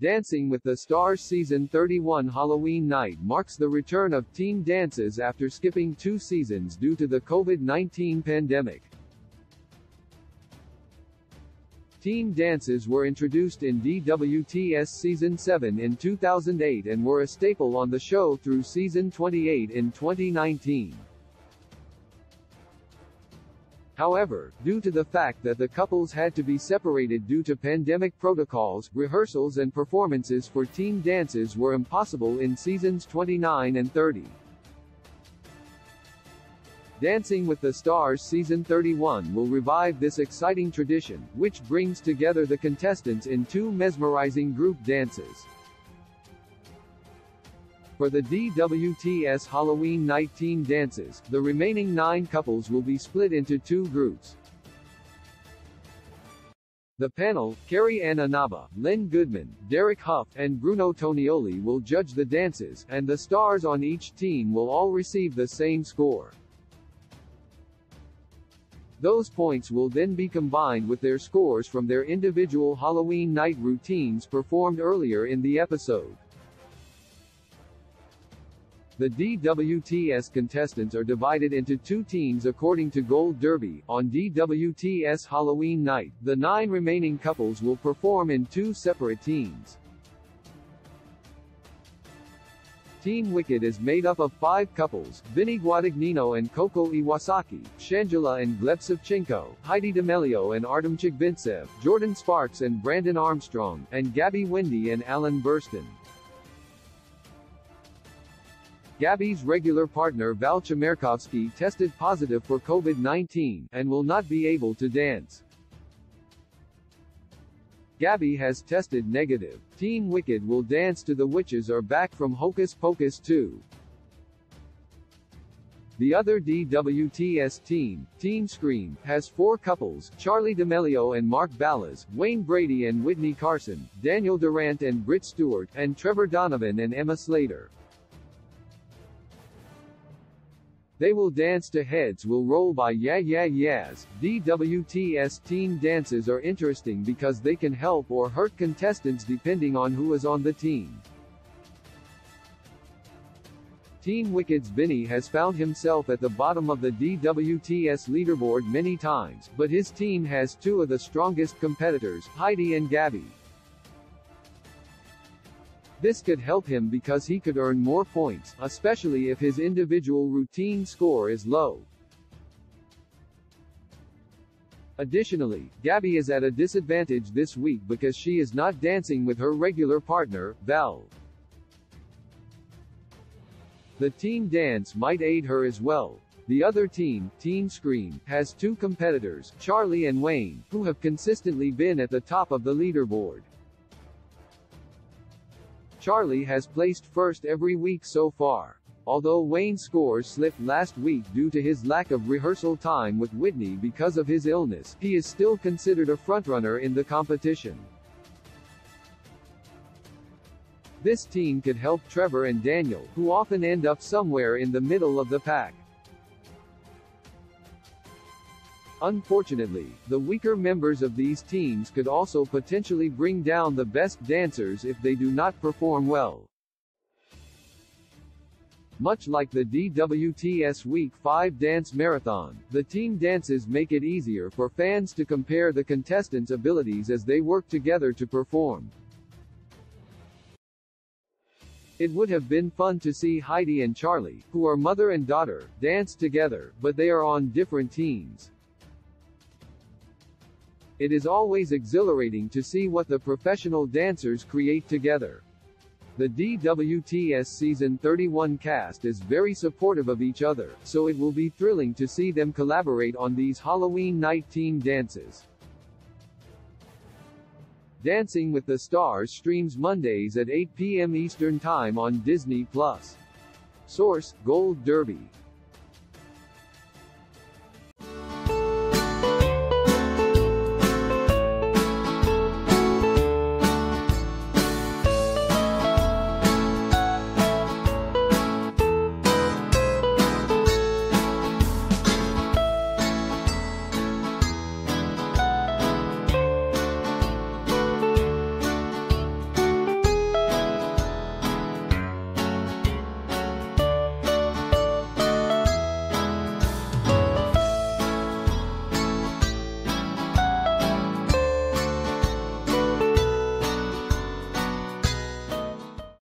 Dancing with the Stars Season 31 Halloween Night marks the return of team dances after skipping two seasons due to the COVID-19 pandemic. Team dances were introduced in DWTS Season 7 in 2008 and were a staple on the show through Season 28 in 2019. However, due to the fact that the couples had to be separated due to pandemic protocols, rehearsals and performances for team dances were impossible in seasons 29 and 30. Dancing with the Stars Season 31 will revive this exciting tradition, which brings together the contestants in two mesmerizing group dances. For the DWTS Halloween Night Team Dances, the remaining nine couples will be split into two groups. The panel, Carrie Ann Inaba, Len Goodman, Derek Hough, and Bruno Tonioli will judge the dances, and the stars on each team will all receive the same score. Those points will then be combined with their scores from their individual Halloween night routines performed earlier in the episode. The DWTS contestants are divided into two teams according to Gold Derby. On DWTS Halloween night, the nine remaining couples will perform in two separate teams. Team Wicked is made up of five couples, Vinny Guadagnino and Coco Iwasaki, Shangela and Gleb Savchenko, Heidi D'Amelio and Artem Chigvintsev, Jordin Sparks and Brandon Armstrong, and Gabby Windey and Alan Bersten. Gabby's regular partner Val Chmerkovskiy tested positive for COVID-19, and will not be able to dance. Gabby has tested negative. Team Wicked will dance to The Witches are back from Hocus Pocus 2. The other DWTS team, Team Scream, has four couples, Charli D'Amelio and Mark Ballas, Wayne Brady and Whitney Carson, Daniel Durant and Britt Stewart, and Trevor Donovan and Emma Slater. They Will Dance to Heads Will Roll by Yeah Yeah Yeahs. DWTS team dances are interesting because they can help or hurt contestants depending on who is on the team. Team Wicked's Vinny has found himself at the bottom of the DWTS leaderboard many times, but his team has two of the strongest competitors, Heidi and Gabby. This could help him because he could earn more points, especially if his individual routine score is low. Additionally, Gabby is at a disadvantage this week because she is not dancing with her regular partner, Val. The team dance might aid her as well. The other team, Teen Scream, has two competitors, Charli and Wayne, who have consistently been at the top of the leaderboard. Charli has placed first every week so far. Although Wayne's scores slipped last week due to his lack of rehearsal time with Whitney because of his illness, he is still considered a frontrunner in the competition. This team could help Trevor and Daniel, who often end up somewhere in the middle of the pack. Unfortunately, the weaker members of these teams could also potentially bring down the best dancers if they do not perform well. Much like the DWTS Week 5 Dance Marathon, the team dances make it easier for fans to compare the contestants' abilities as they work together to perform. It would have been fun to see Heidi and Charli, who are mother and daughter, dance together, but they are on different teams. It is always exhilarating to see what the professional dancers create together. The DWTS Season 31 cast is very supportive of each other, so it will be thrilling to see them collaborate on these Halloween night team dances. Dancing with the Stars streams Mondays at 8 p.m. Eastern Time on Disney+. Source, Gold Derby